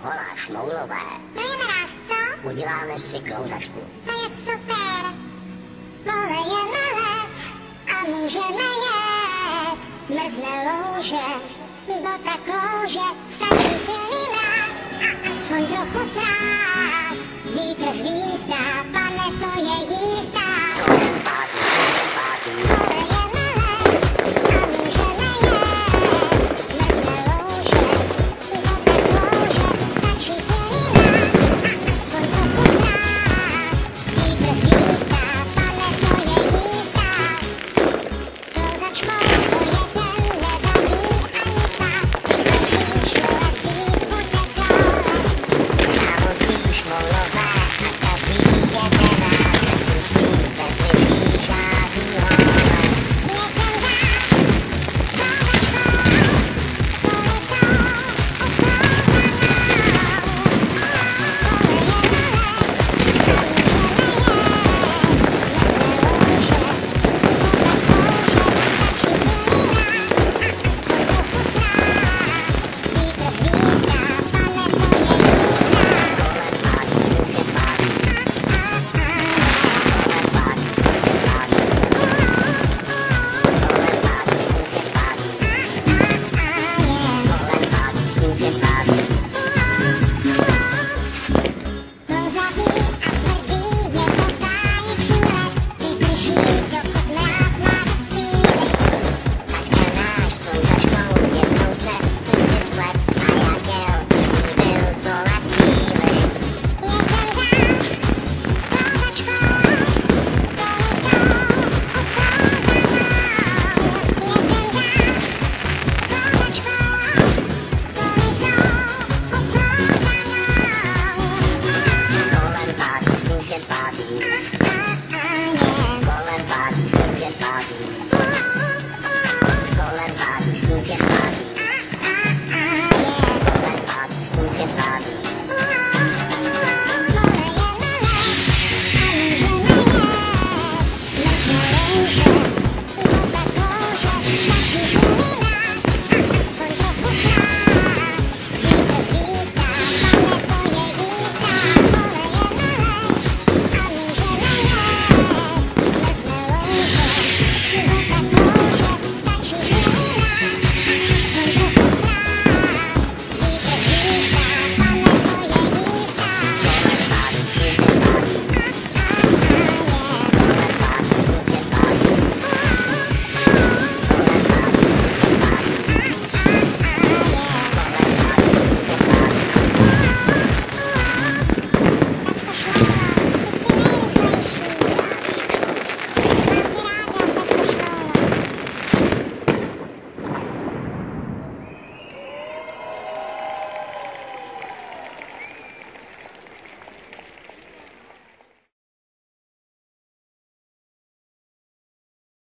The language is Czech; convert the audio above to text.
Holá šmoulové. je nás, co? Uděláme si klouzačku. To je super. Mole je let a můžeme jet. Mrzne louže, bota louže. Thank you.